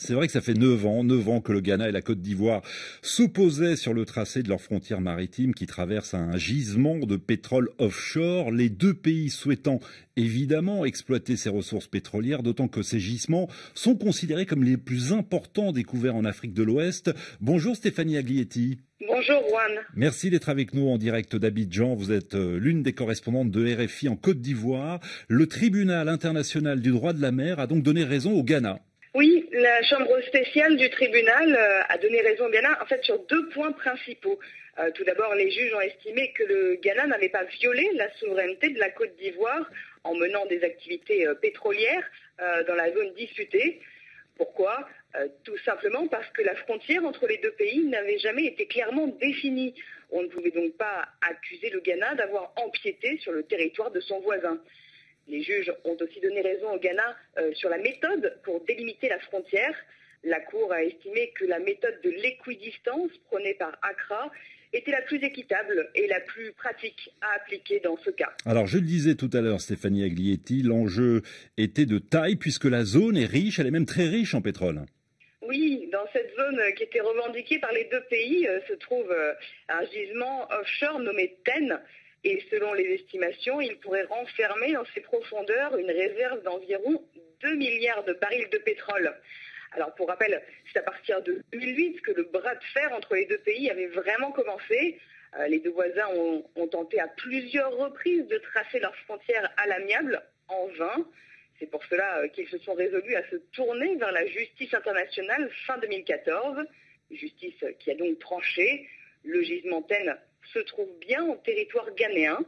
C'est vrai que ça fait neuf ans, neuf ans que le Ghana et la Côte d'Ivoire s'opposaient sur le tracé de leur frontière maritime qui traverse un gisement de pétrole offshore, les deux pays souhaitant évidemment exploiter ces ressources pétrolières, d'autant que ces gisements sont considérés comme les plus importants découverts en Afrique de l'Ouest. Bonjour Stéphanie Aglietti. Bonjour Juan. Merci d'être avec nous en direct d'Abidjan. Vous êtes euh, l'une des correspondantes de RFI en Côte d'Ivoire. Le tribunal international du droit de la mer a donc donné raison au Ghana. Oui, la Chambre spéciale du tribunal euh, a donné raison au Ghana en fait sur deux points principaux. Euh, tout d'abord, les juges ont estimé que le Ghana n'avait pas violé la souveraineté de la Côte d'Ivoire en menant des activités euh, pétrolières dans la zone disputée. Pourquoi? Tout simplement parce que la frontière entre les deux pays n'avait jamais été clairement définie. On ne pouvait donc pas accuser le Ghana d'avoir empiété sur le territoire de son voisin. Les juges ont aussi donné raison au Ghana euh, sur la méthode pour délimiter la frontière. La Cour a estimé que la méthode de l'équidistance prônée par Accra était la plus équitable et la plus pratique à appliquer dans ce cas. Alors je le disais tout à l'heure, Stéphanie Aglietti, l'enjeu était de taille puisque la zone est riche, elle est même très riche en pétrole. Oui, dans cette zone qui était revendiquée par les deux pays euh, se trouve euh, un gisement offshore nommé TEN et selon les estimations, il pourrait renfermer dans ses profondeurs une réserve d'environ 2 milliards de barils de pétrole. Alors pour rappel, c'est à partir de 2008 que le bras de fer entre les deux pays avait vraiment commencé. Euh, les deux voisins ont, tenté à plusieurs reprises de tracer leurs frontières à l'amiable, en vain. C'est pour cela euh, qu'ils se sont résolus à se tourner vers la justice internationale fin 2014, justice qui a donc tranché. Le gisement TEN se trouve bien en territoire ghanéen.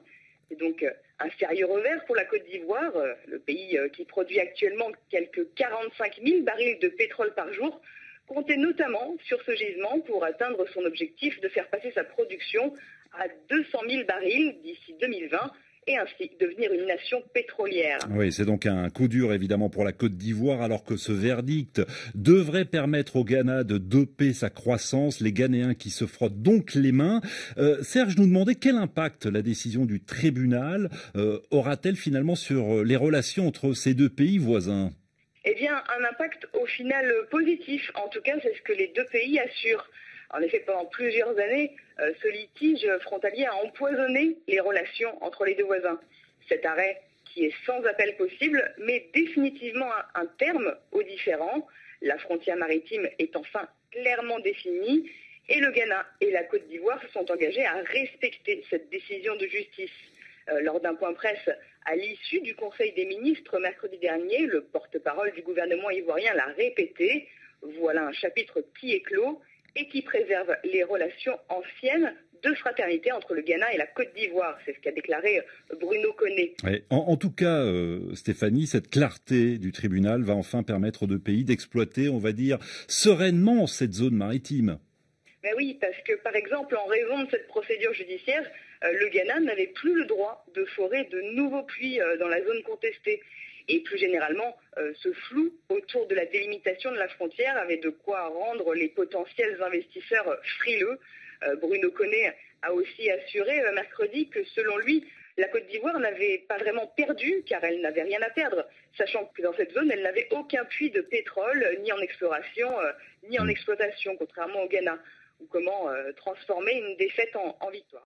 C'est donc euh, un sérieux revers pour la Côte d'Ivoire, euh, le pays euh, qui produit actuellement quelques 45 000 barils de pétrole par jour, comptait notamment sur ce gisement pour atteindre son objectif de faire passer sa production à 200 000 barils d'ici 2020 et ainsi devenir une nation pétrolière. Oui, c'est donc un coup dur évidemment pour la Côte d'Ivoire alors que ce verdict devrait permettre au Ghana de doper sa croissance, les Ghanéens qui se frottent donc les mains. Euh, Serge nous demandait quel impact la décision du tribunal euh, aura-t-elle finalement sur les relations entre ces deux pays voisins? Eh bien, un impact au final positif. En tout cas, c'est ce que les deux pays assurent. En effet, pendant plusieurs années, euh, ce litige frontalier a empoisonné les relations entre les deux voisins. Cet arrêt, qui est sans appel possible, met définitivement un, terme aux différends. La frontière maritime est enfin clairement définie et le Ghana et la Côte d'Ivoire se sont engagés à respecter cette décision de justice. Euh, lors d'un point presse à l'issue du Conseil des ministres mercredi dernier, le porte-parole du gouvernement ivoirien l'a répété. Voilà un chapitre qui est clos et qui préserve les relations anciennes de fraternité entre le Ghana et la Côte d'Ivoire. C'est ce qu'a déclaré euh, Bruno Conné. en, tout cas, euh, Stéphanie, cette clarté du tribunal va enfin permettre aux deux pays d'exploiter, on va dire, sereinement cette zone maritime. Ben oui, parce que par exemple, en raison de cette procédure judiciaire, euh, le Ghana n'avait plus le droit de forer de nouveaux puits dans la zone contestée. Et plus généralement, euh, ce flou autour de la délimitation de la frontière avait de quoi rendre les potentiels investisseurs frileux. Euh, Bruno Connet a aussi assuré euh, mercredi que selon lui, la Côte d'Ivoire n'avait pas vraiment perdu car elle n'avait rien à perdre, sachant que dans cette zone, elle n'avait aucun puits de pétrole, ni en exploration, ni en exploitation, contrairement au Ghana, ou comment transformer une défaite en victoire.